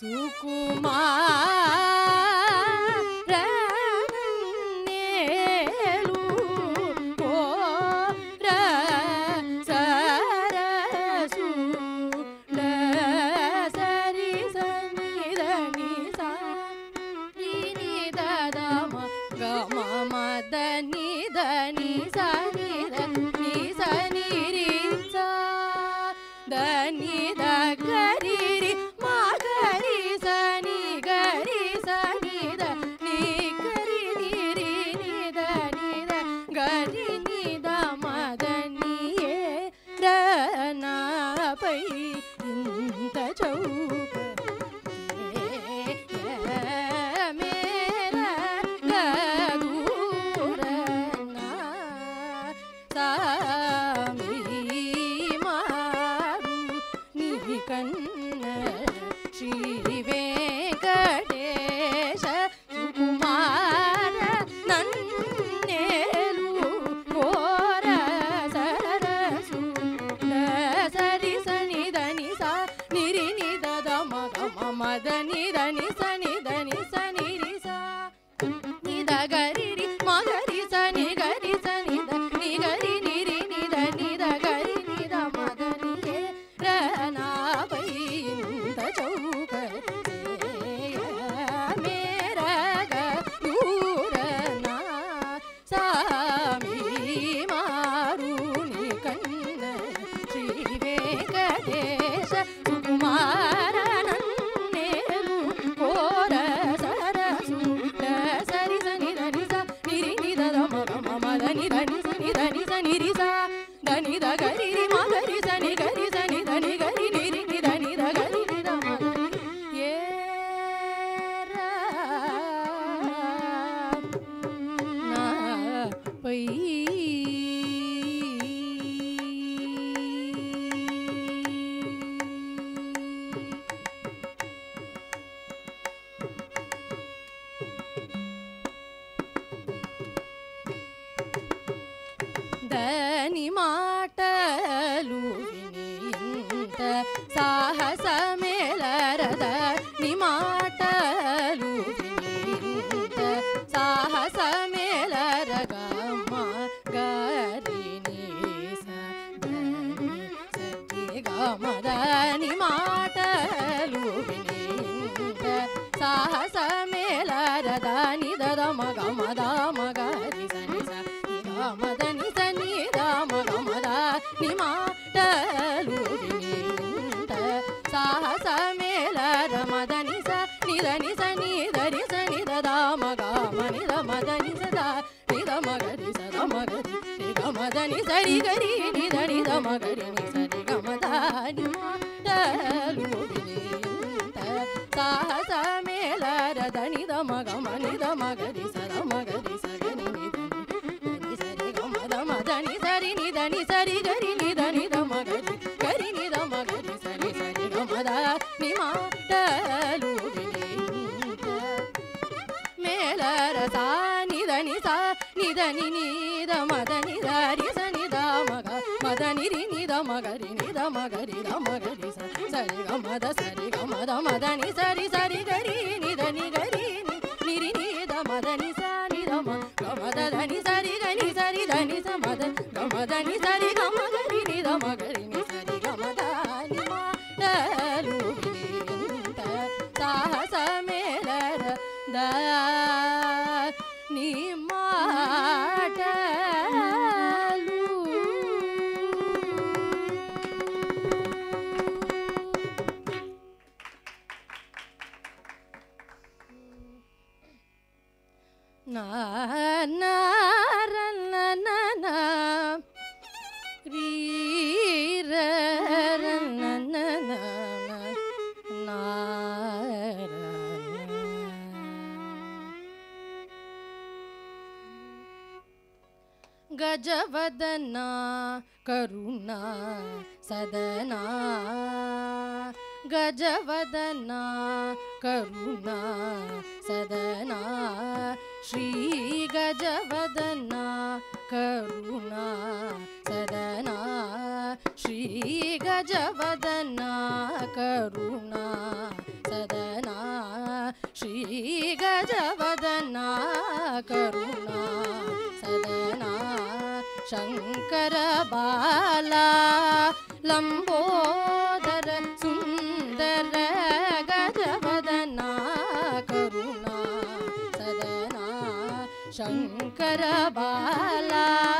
సుకుమార్. మగరి మగరి సరి గమ సరి గమ మదని సరి సరి గరి దని సరిగా गजवदना करुणा सदना। गजवदनाुणा सदन। श्री गजवदना करुणा सदना। श्री गजवदनाुणा सुन्दर बाला लम्बोदर सुन्दर गजवदना करुणा सदना शङ्कर बाला।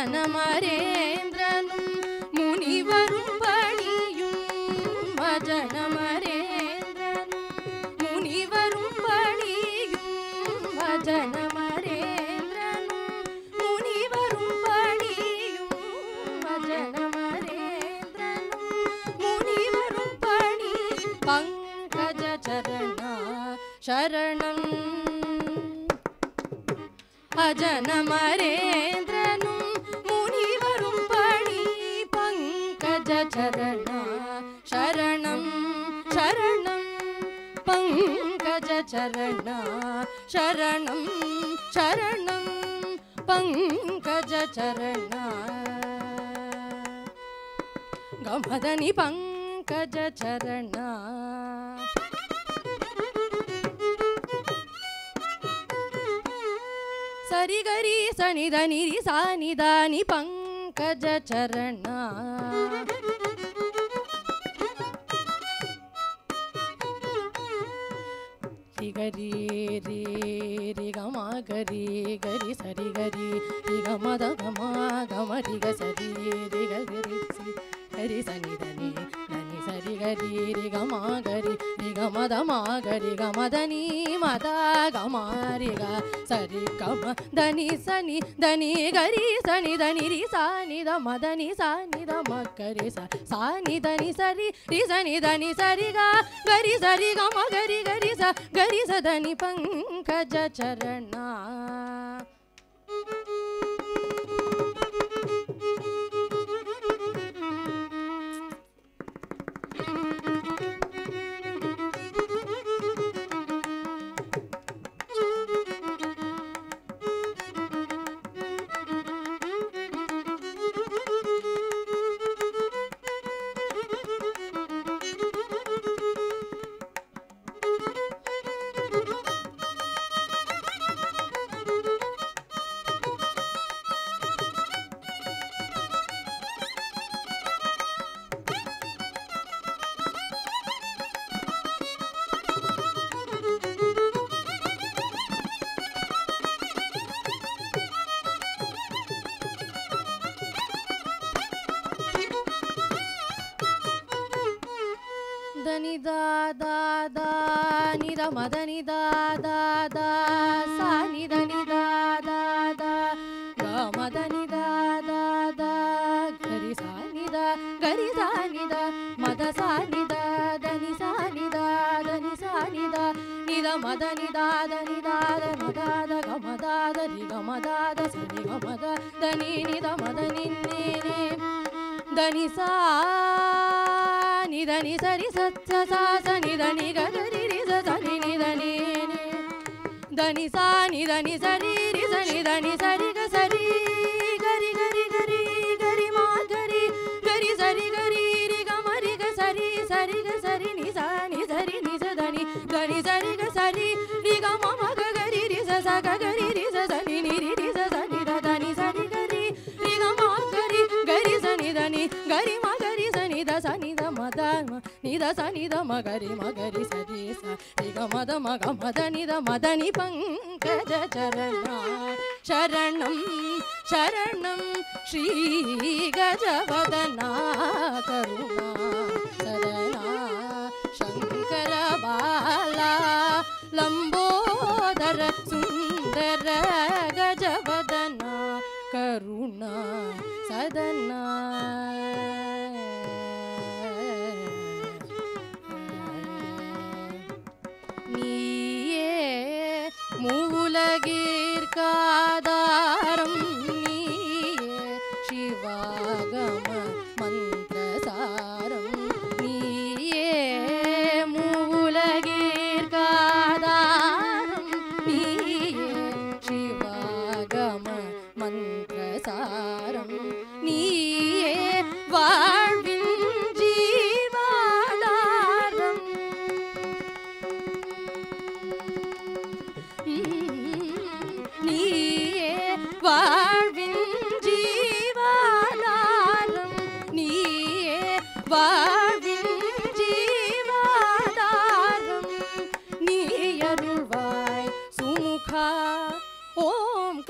மதனமரேந்திரனும் முனிவரும் பணியும் மதனமரேந்திரனும் முனிவரும் பணியும் மதனமரேந்திரனும் முனிவரும் பணியும் மதனமரேந்திரனும் முனிவரும் பணி பங்கஜ சரணா சரணம். அஜனமரேந்திர शरणं शरणं पङ्कजचरणा शरणं शरणं पङ्कजचरणा गमदनि पङ्कज चरण। सरिगरी सनिदनिरिसानिदानि पङ्कज चरणा। கரி ரீ ரி கமா கரி கரி சரி கரி. ரி கம த கமா கம ரிக சரி ரிக கரி சரி ரிகரி ரிகமாகரி ரிகமதமாகரி கமதனி மத கமாரிக சரி கம தனி சனி தனி கரி சனி தனி ரி சானி த மதனி சானி த மக்கரி ச சானி தனி சரி ரி சனி தனி சரி க கரி சரி கம கரி கரி ச கரி ச தனி பங்கஜ சரணா दा दा सा नि द नि दा दा दा ग म द नि दा दा दा ग रि सा नि दा ग रि सा नि दा म द सा नि दा द नि सा नि दा द नि सा नि दा नि द म द नि दा द नि दा द म दा द ग म दा द रि ग म दा द स नि ग म दा द नि नि द म द नि नि नि द नि सा ni da ni sa ni sa sa sa sa ni da ni ga ga ri ri sa sa ni ni da ni దని సా ని దని సరి ని సని దని సరి నిద निध निध मगरि मगरि सरी निदमगमद निधमदनि पङ्कज चरण। शरणं शरणं श्री गजवदना करुणा सदना శంకర బాల లంబోదర సుందర గజవదనా करुणा सदना।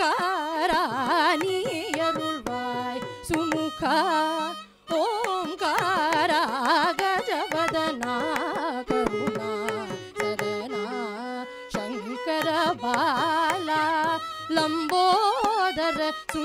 ஓங்காரா நீ அருள்வாய் சுமுகா ஓங்காரா கஜவதனா கருணா சரணா சங்கர பாலா லம்போதர சு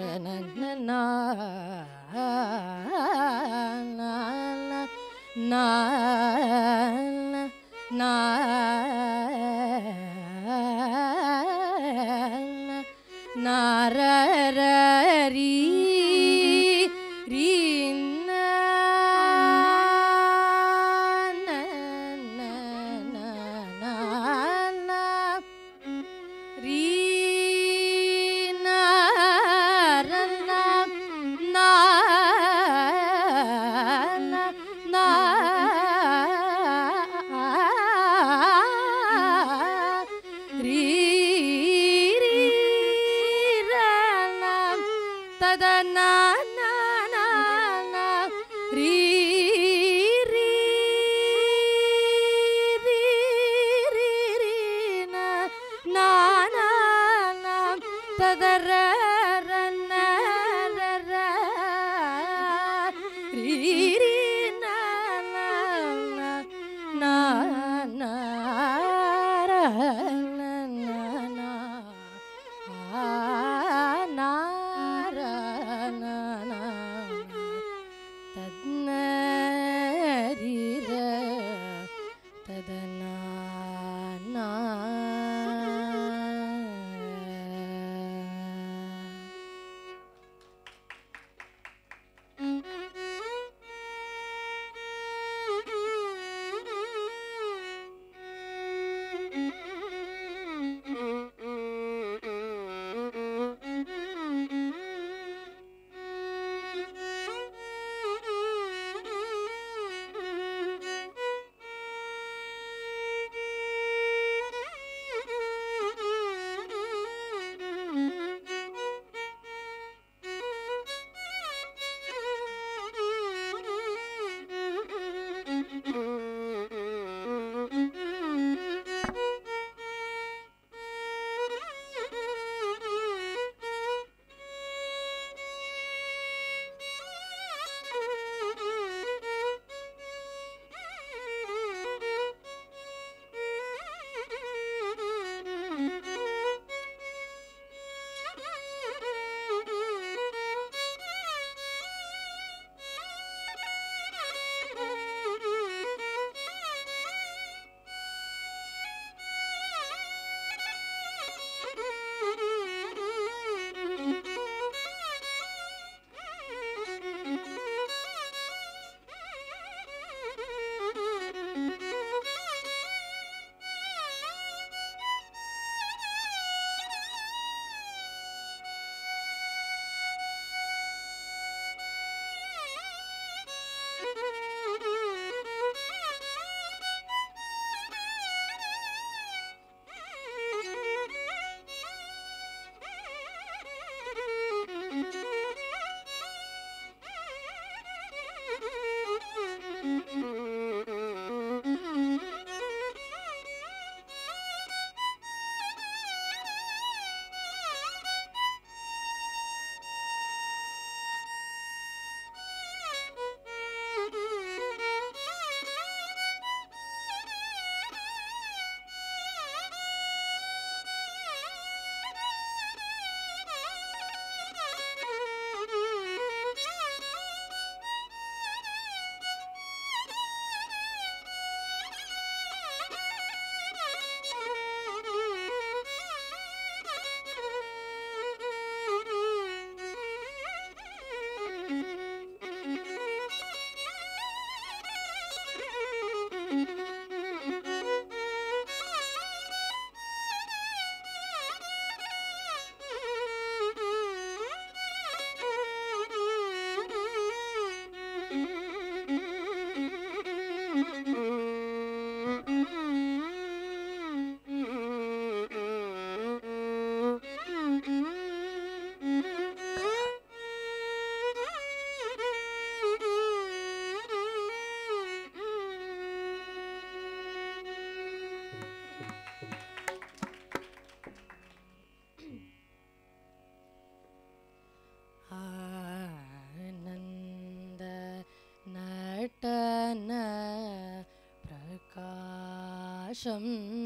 嗯。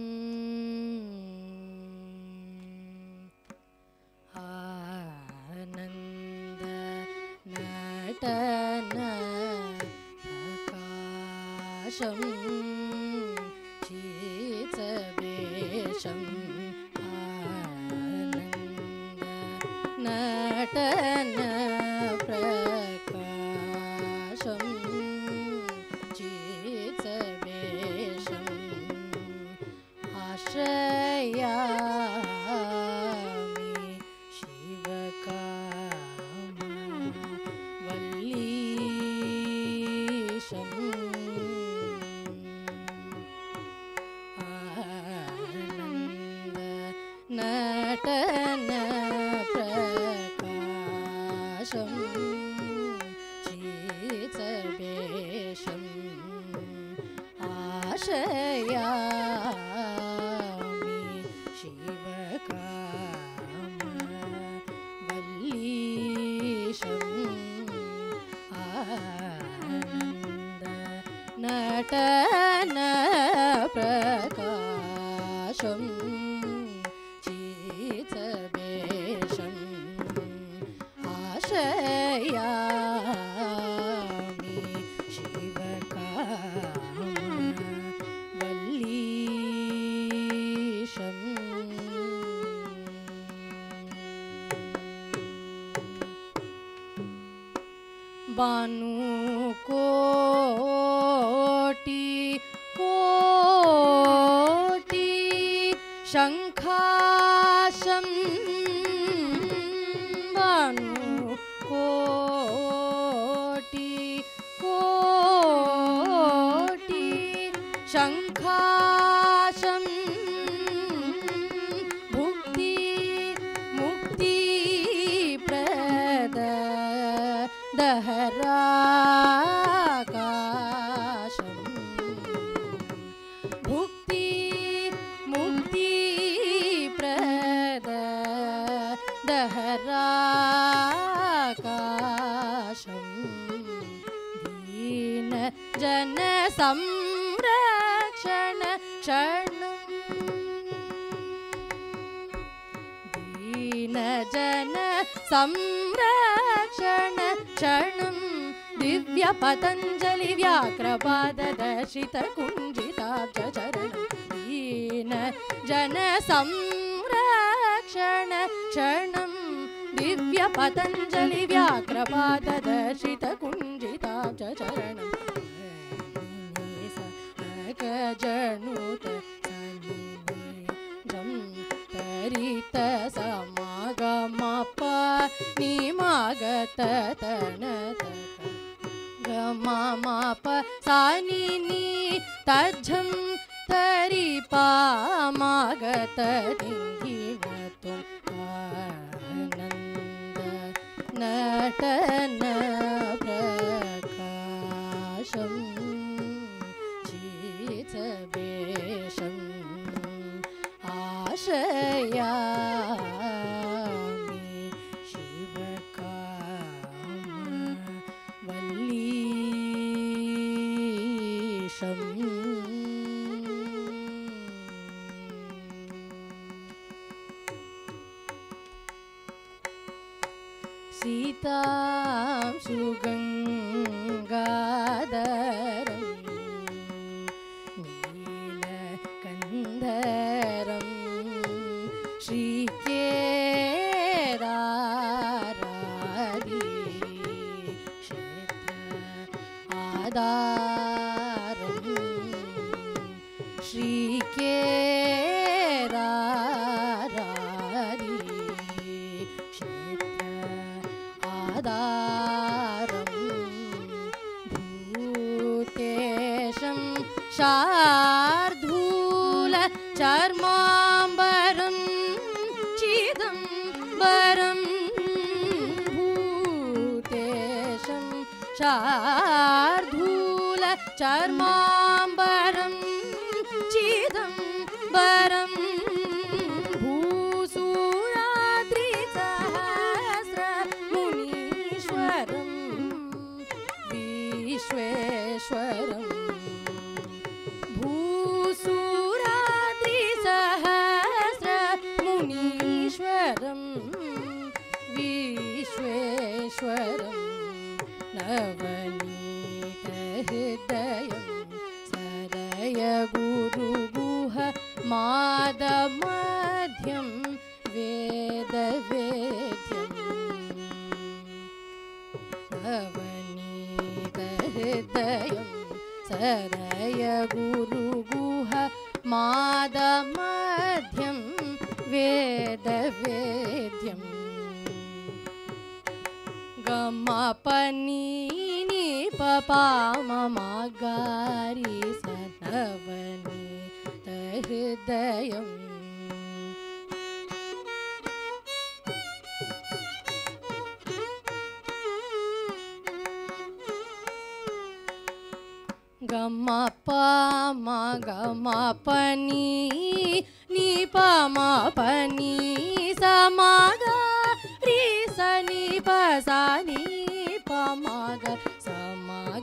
बानू कोटी। पतञ्जलि व्याक्रपादर्शितकुञ्जिता चरणीन जनसंरक्षणचरणं दिव्य पतञ्जलिव्याघ्रपादर्शितकुञ्जिता समागमप निमागत तन सीतां सुगङ्गाद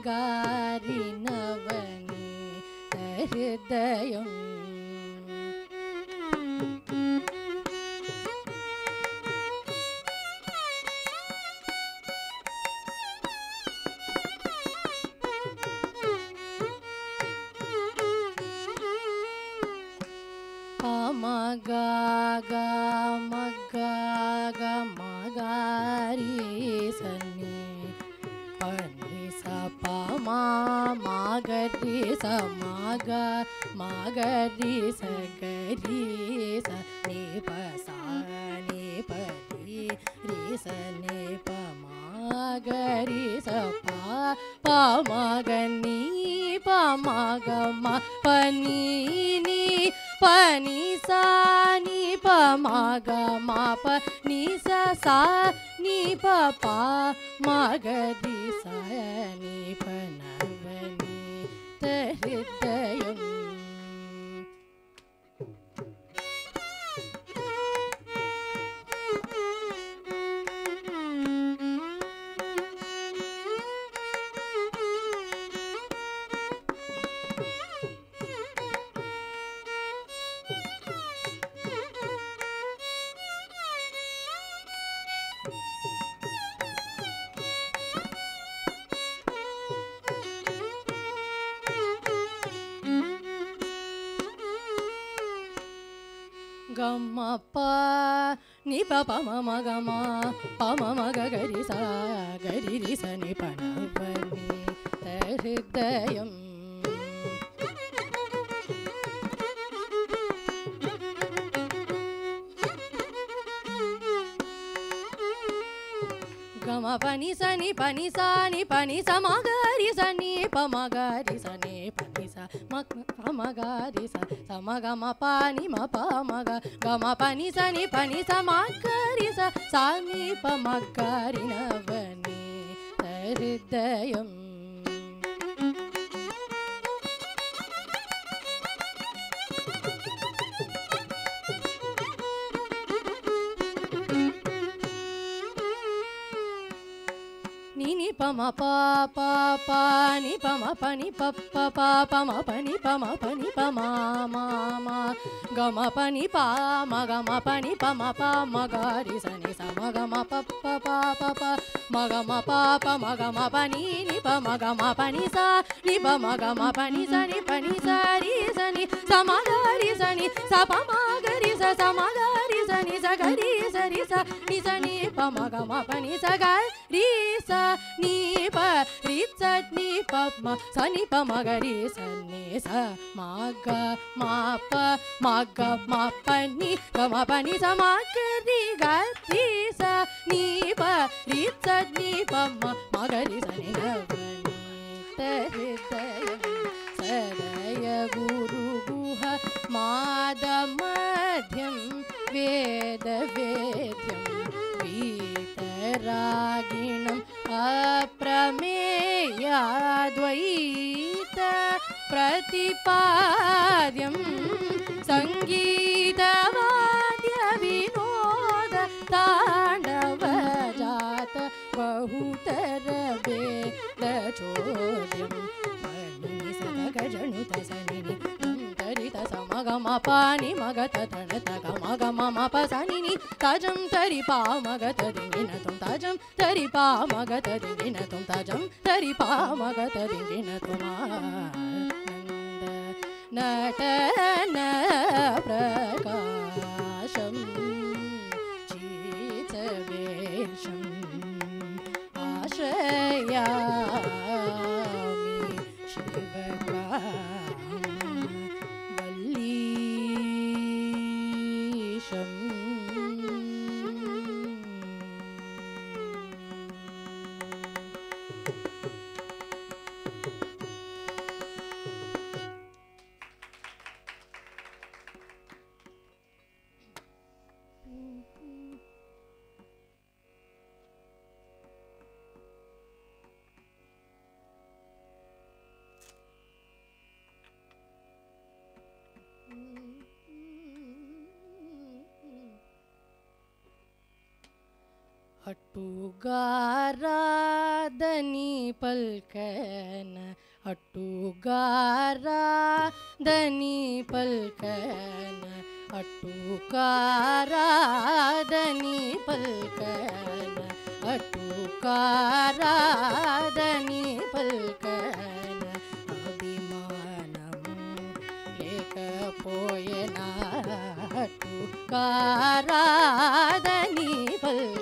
गारि नवनि हृदयम् ni ma pa ma ga ga ma pa ni sa ni pa ni sa ma ka ri sa sa ni pa ma ka ri na va ni ஹிருதயம் పమ పాప పాని పమ పని పప్ప పాపమ పని పమ పని పమా గమ పని పామ గమ పని పమ పామ గారి సని సమ గమ పప్ప పాప మగమ పాప మగమ పని నిప మగమ పని సా నిప మగమ పని సని పని సారి సని సమాధారి సని సప మాగరి స సమాధారి సని సగరి సరి స నిసని ప మగమ పని సగరి निप हीत चज्ञ सन्ने स मा गाप निप हीत नि मि सनि सरय गुरुगुह माद मध्यं वेद वेद्यं रागिणम् अप्रमेयाद्वैत िणम् अप्रमेया द्वैतप्रतिपाद्यं सङ्गीतवाद्याविमोदन्ताणभजात बहुतरवे दोदीसङ्गिनि समगम पानि मगत तणत गमगम मप सनिनि तजं तरि पा मगत दिङ्गिन तुं तजं तरि पा मगत दिङ्गिन तुं तजं तरि पा मगत दिङ्गिन तुमानन्द नटन प्रकाशं चीतवेषम् अट्टुगारा पल्कन पल पल्कन धनि पल्कन अट्टुकारनि पल्कन। अट्टुकारनि फल अभिमान पल्कन।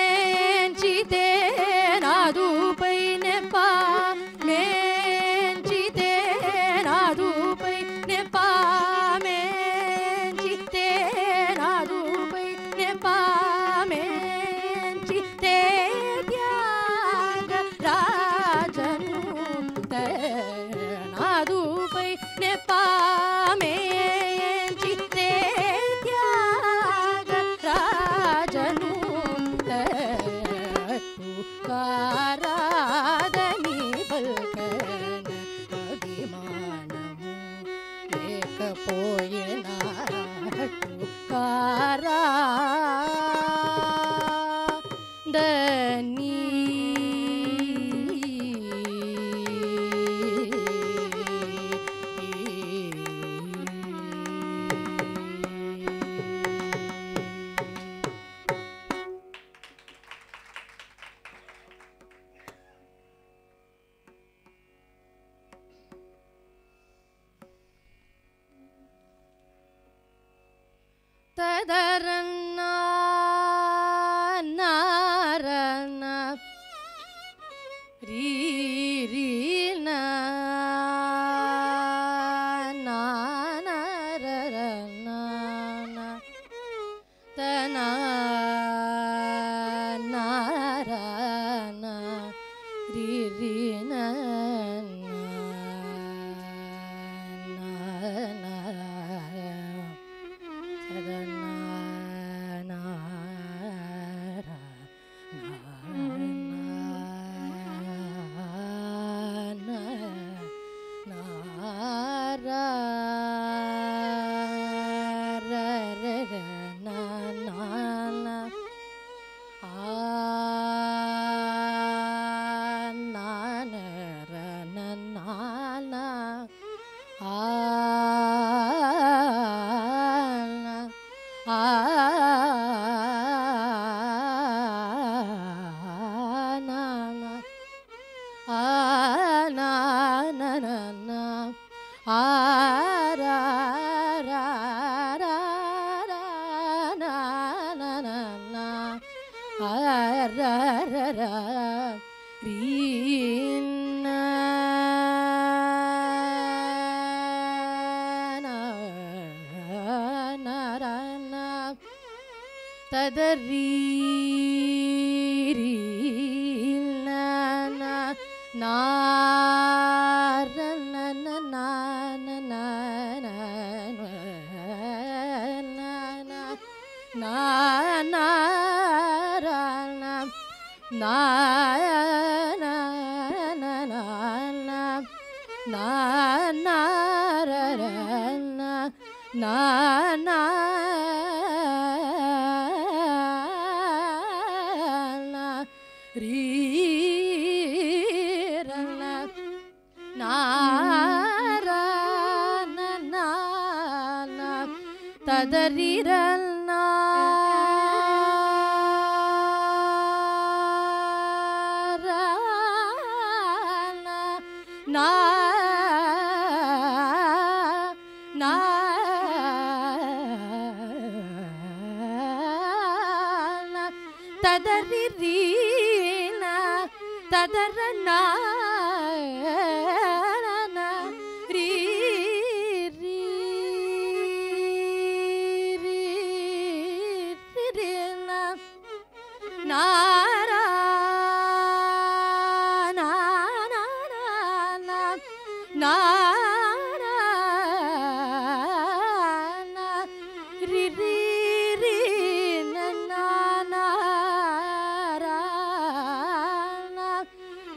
dari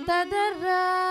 تدرى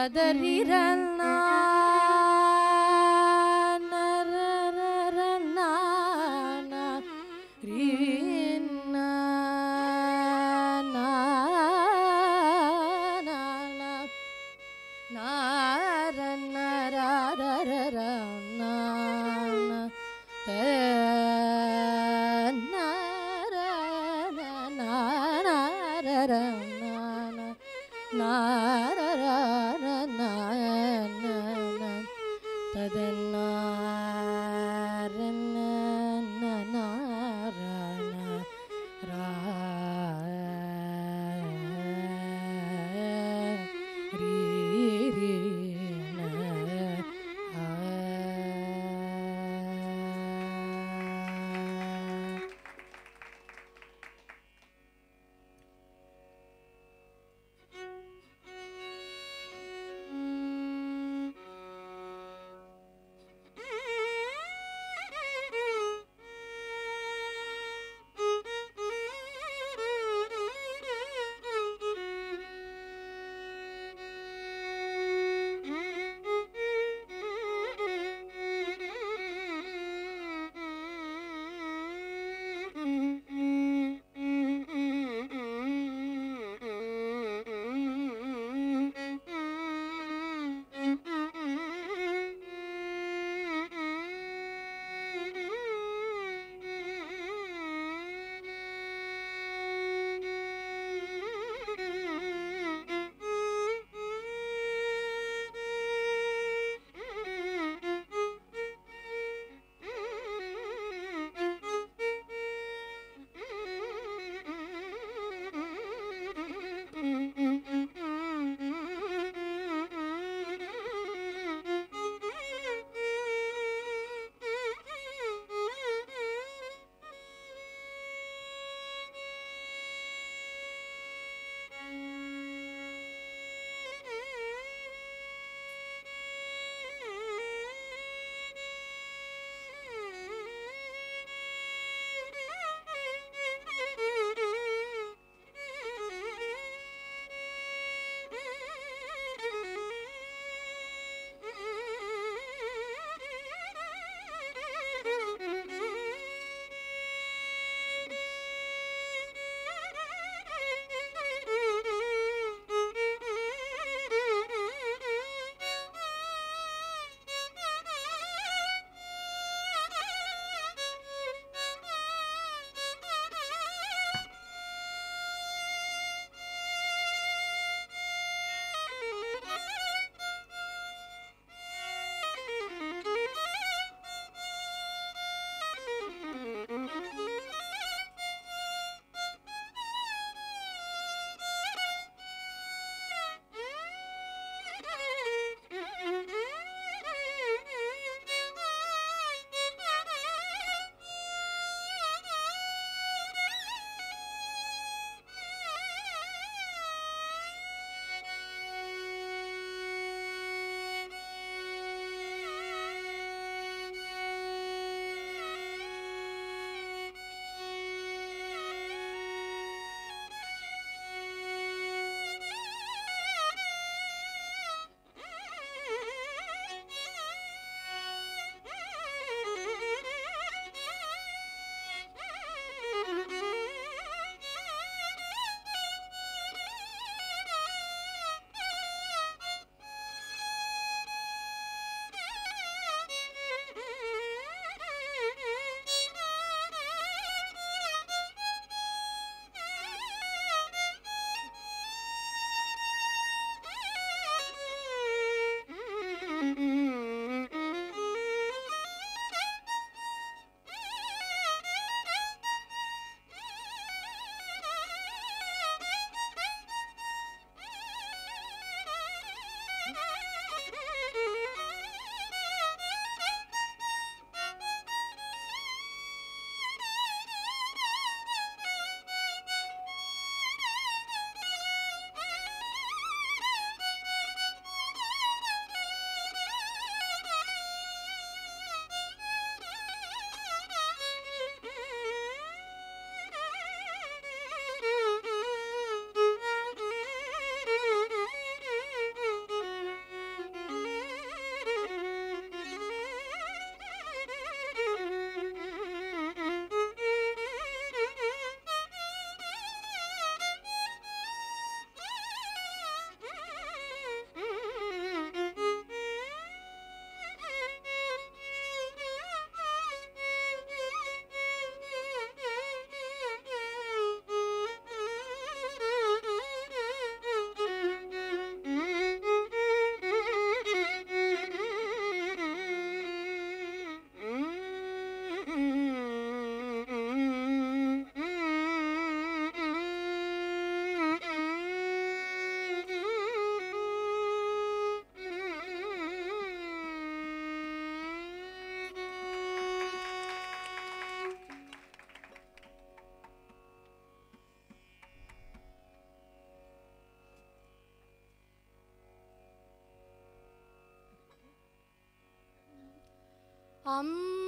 கதறிற ấm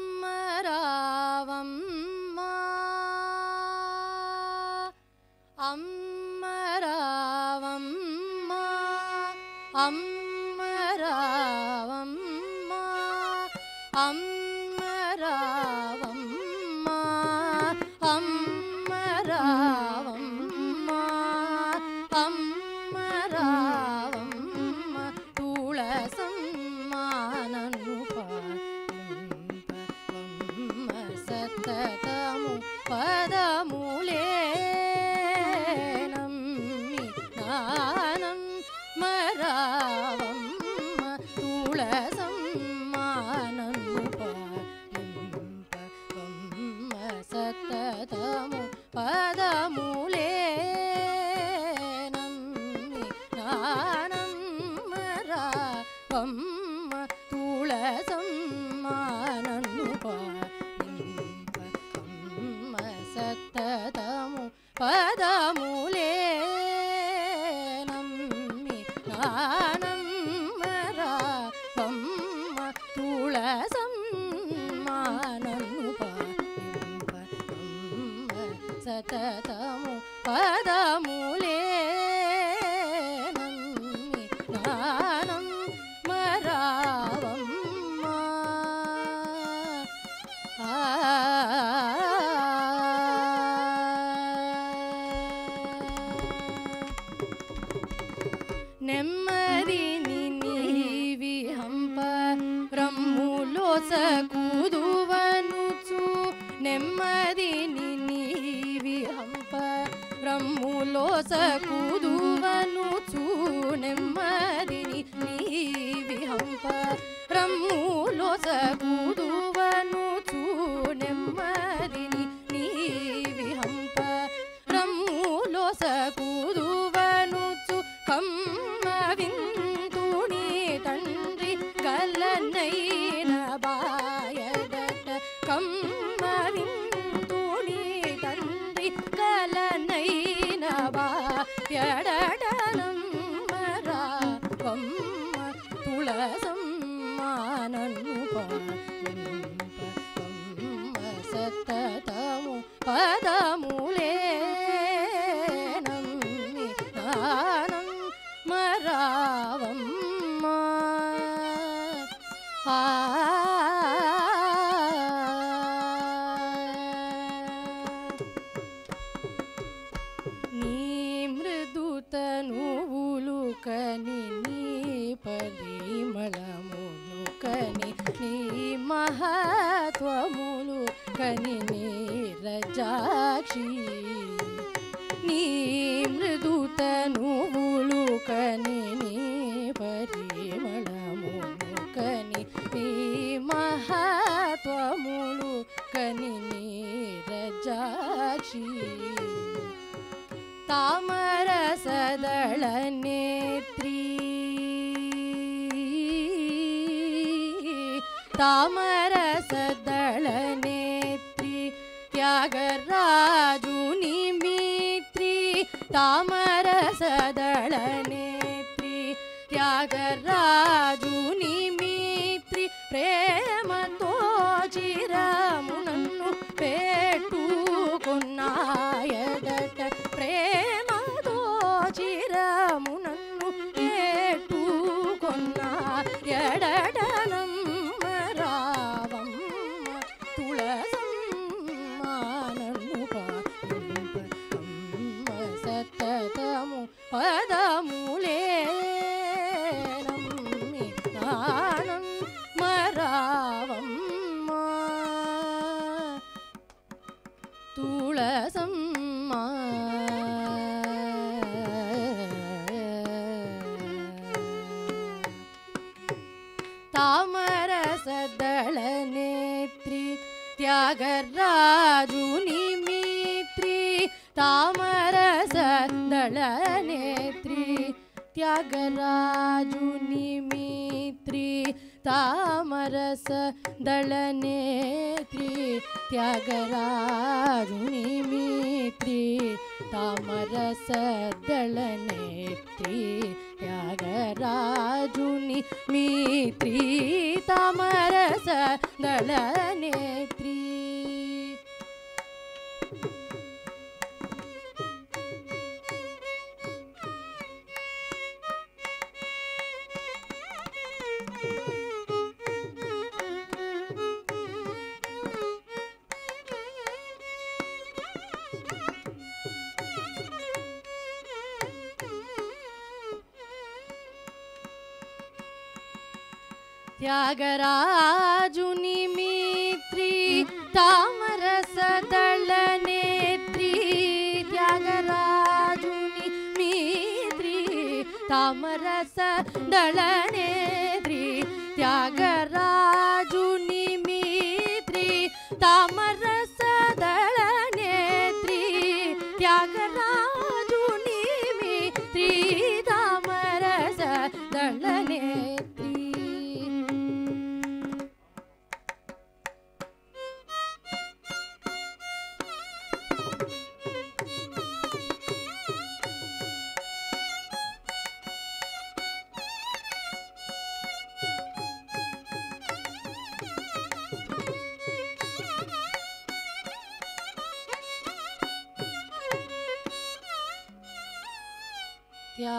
ತ್ಯಾಗರಾಜುನಿ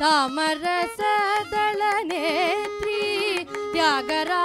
तामरसदलनेत्री त्यागरा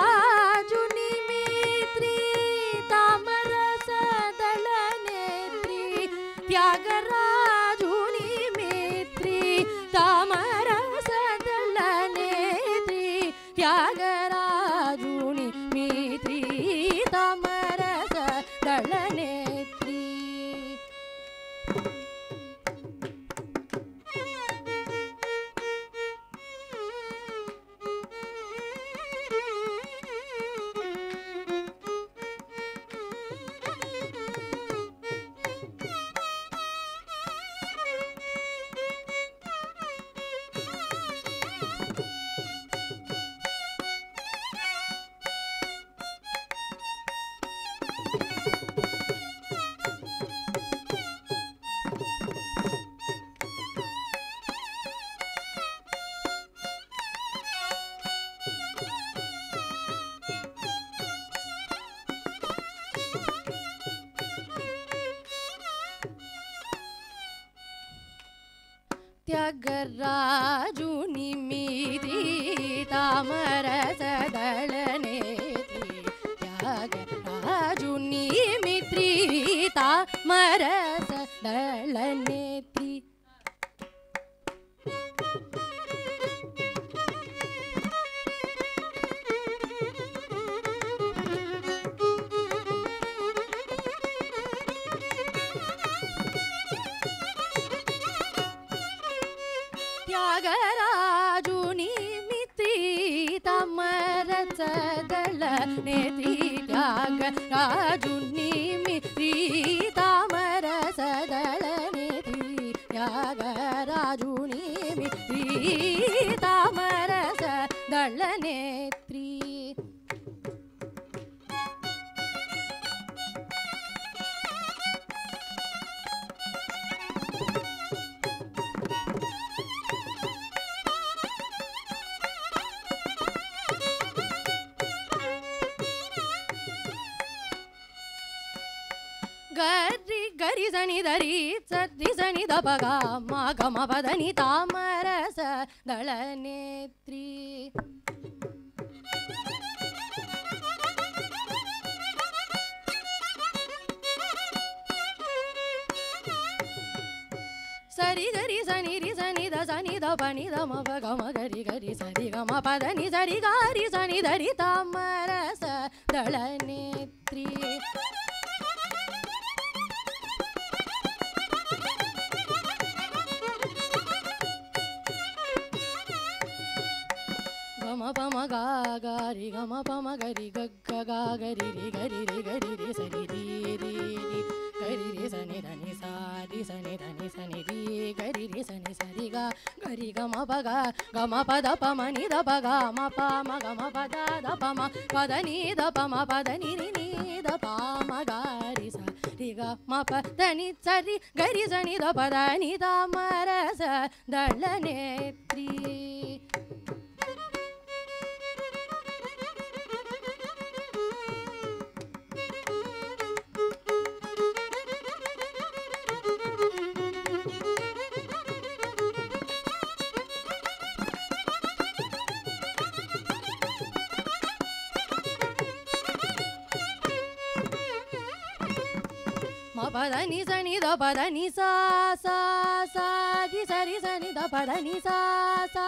ತಾಮರಸದಳ ನೇತ್ರಿ கமபதனி தாமரச தள நேத்ரி సరి గరి సని రి సని ద సని ద పని ద మ గ మ గరి గరి సరి గ మ పద ని సరి గారి సని ధరి తామరస దళనే ಗಮ పమ గా గా రి గ మ పమ గరి గ గ గా గరి రి గరి రి గరి రి సని రి రి రి గరి రి సని ధని సా రి సని ధని సని రి గరి రి సని సరి గా గరి గ మ ప గ గ మ ప ద ప మ ని ద ప గ మ ప మ గ మ ప ద ద ప మ ప ద ని ద ప మ ప ద ని రి ని ద ప మ గ రి స రి గ మ ప ద ని స రి గరి స ని ద ప ద ని ద మ ర స ద ళ నేత్రి మ పద ని స ని ద పద ని సా సా సా రి స రి స ని ద పద ని సా సా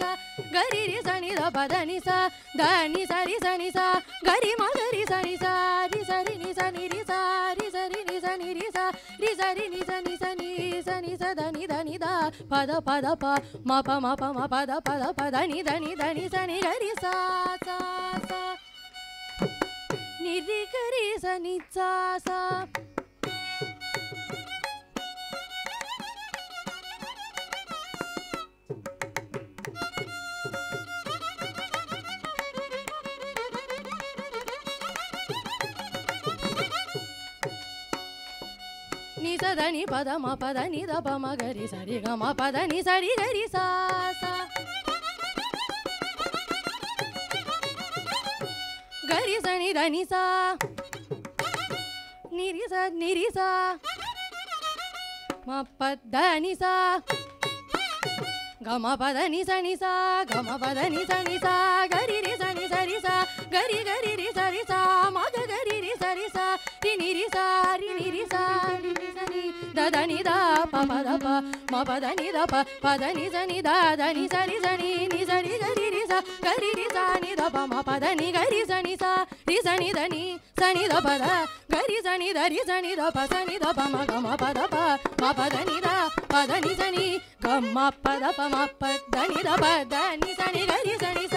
సా గరి రి స ని ద పద ని సా ద ని స రి స ని సా గరి మ గరి స ని సా రి స రి ని స ని రి సా రి స రి ని స ని రి సా రి స రి ని స ని స ని స ని స ద ని ద ని ద పద పద ప మ ప మ ప మ పద పద పద ని ద ని ద ని స ని గరి సా సా సా ని రి గరి స ని సా సా ని స ద ని పద మ పద ని ద ప మ గరి సరి గ మ పద ని సరి గరి సా సా గరి స ని ద ని సా ని రి స ని రి సా మ ప ద ని సా గ మ పద ని స ని సా గ మ పద ని స ని సా గరి రి స ని స రి సా గరి గరి రి స రి సా మ గ గరి రి స రి సా రి ని రి సా రి ని రి సా రి ని స ని ద ద ని ద ప ప ద ప మ ప ద ని ద ప ప ద ని స ని ద ద ని స రి స ని ని స రి గరి రి స గరి రి స ని ద ప మ ప ద ని స ని స రి స ని ద ని స ని ద ప ద స ని ద రి స ని ద ప స ని ద ప మ గ మ ప ద ప మ ప ద ని ద ప ద ని స ని గ మ ప ద ప మ ప ద ని ద ప ద ని స ని రి స ని స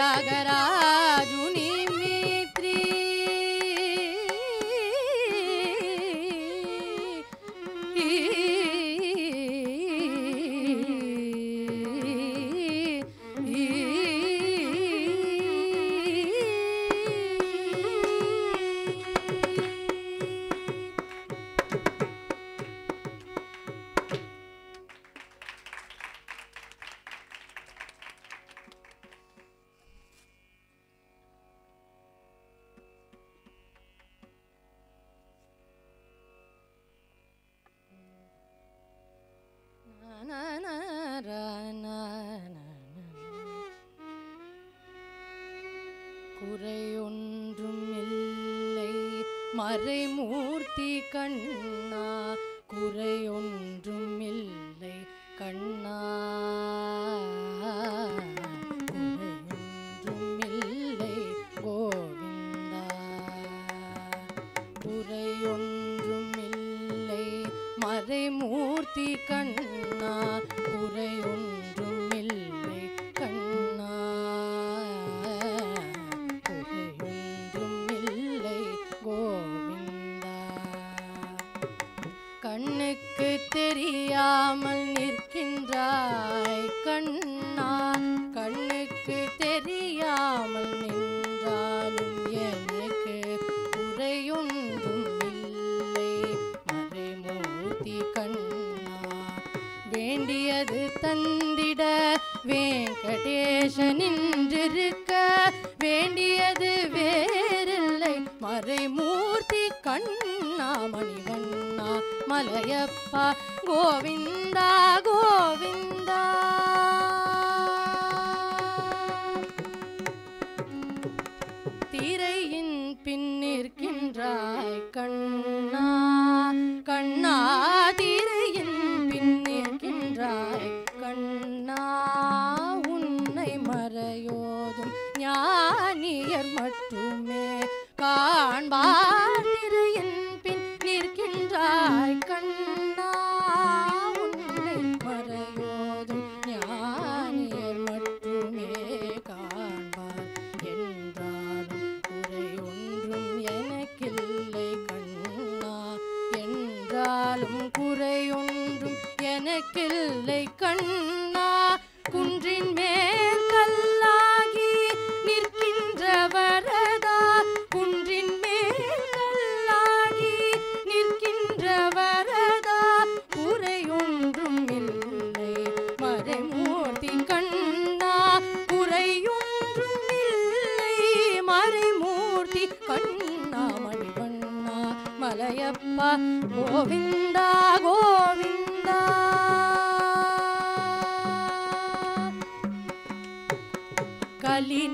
राज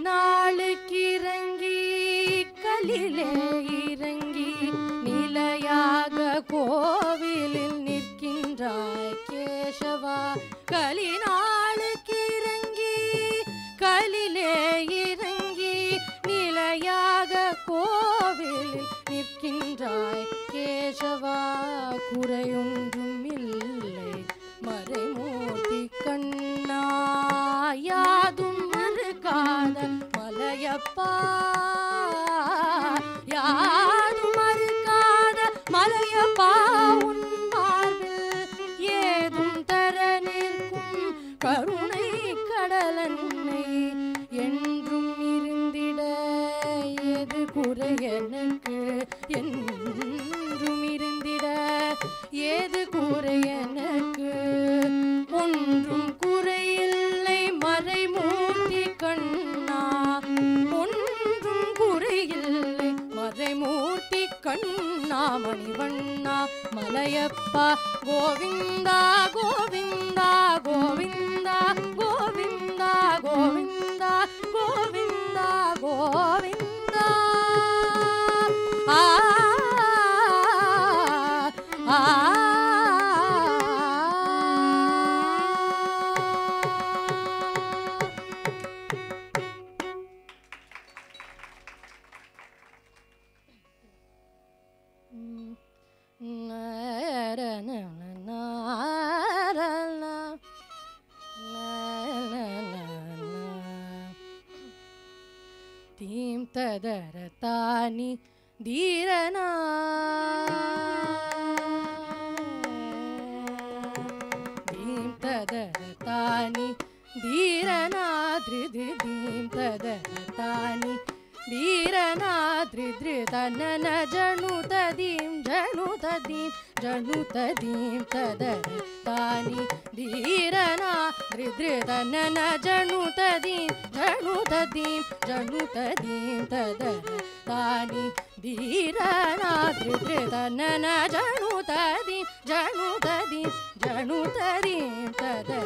நாளுக்கு இறங்கி கலிலே இறங்கி நிலையாக கோவிலில் நிற்கின்றாய் கேசவா. கலி நாளுக்கு இறங்கி கலிலே இறங்கி நிலையாக கோவிலில் நிற்கின்றாய் கேசவா. குறையும் govinda govinda ी धीरना। धीन तदी धीरनाथ्रिं तदी धीरनाथ्रिद्रनन जनू तदिन जनू जनु तदिन तदलतानि धीरनाथ त्रिद्रनन जनु ती जन जनु तदिन तद धीरनाद्र दना जाताी जाता जातरि तदीरनाद्र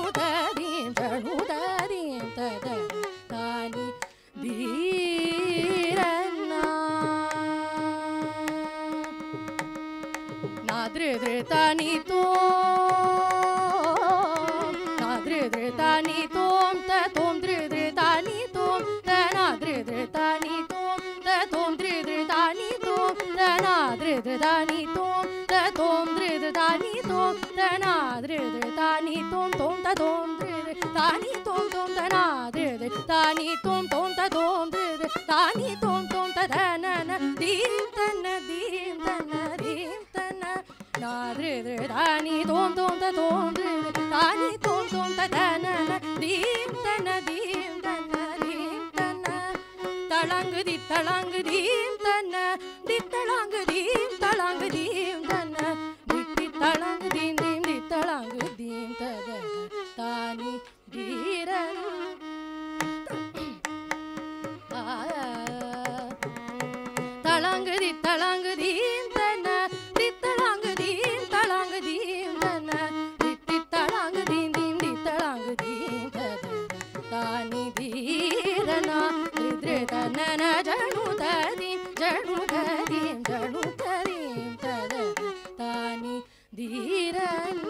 दाताी जाता तद ta dom dre ta ni tom tom ta na dre dre ta ni tom tom ta dom dre dre ta ni tom tom ta da na na dim ta na dim ta na dim ta na na dre dre ta ni tom tom ta dom dre dre ta ni tom tom ta da na na dim ta na dim ta na dim ta na talangu di talangu dim ta na di talangu dim talangu dim ta na di talangu dim dim di talangu dim ta da ஞானி வீரன். தளங்குதி தளங்குதி ಧೀರನ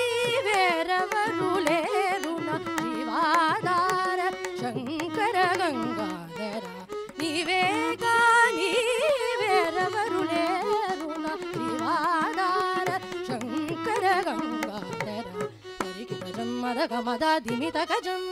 मरगमदाधिमितगजम्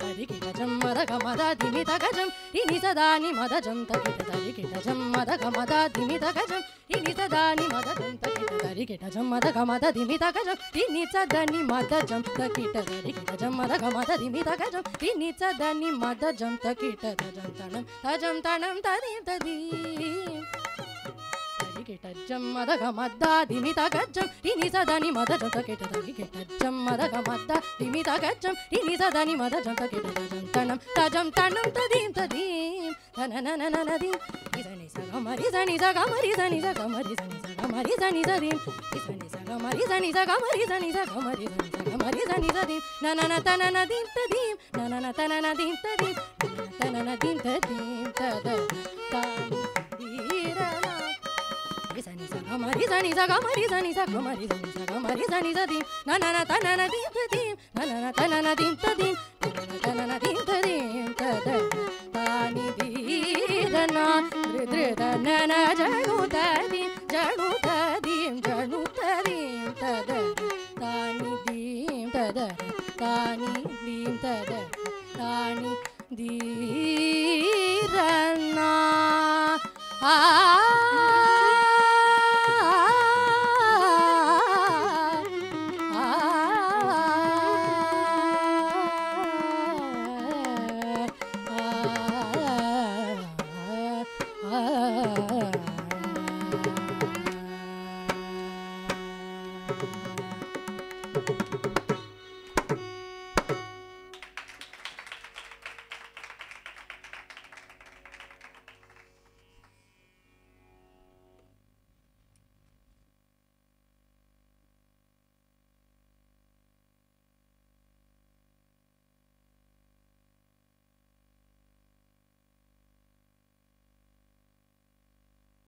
दरिकिटजं मरगमदाधिमितगजं ऋणि सदानि मदजं तकिटदरिकिटजं मदगमदाधिमितगजं ऋणि सदानि मदजं तकिटदरिकिटजं मदगमदधिमितगजं ऋणि सदनि मदजं तकिटदरिकिटजं मदगमदधिमितगजं ऋणि सदनि मदजं तकिटदजं तणं तजं तणं तदिं तदी హరికిట జమ్మద గమద దిమిత గజం ఇని సదని మదజం తకిట హరికిట జమ్మద గమద దిమిత గజం ఇని సదని మదజం తకిట తజం తణం తజం తణం తదీం తదీం తరికిటజ్జం మదగ మద్ద దిమిత గజ్జం ఇని సదని మద జంత కిట తరికిటజ్జం మదగ మద్ద దిమిత గజ్జం ఇని సదని మద జంత కిట తజం తణం తజం తణం తదీం తదీం na na na ta na na dim ta dim na na na ta na na dim ta dim ta na na dim ta dim ta ta ta na dim ta ta ta dim ta ta dim na ah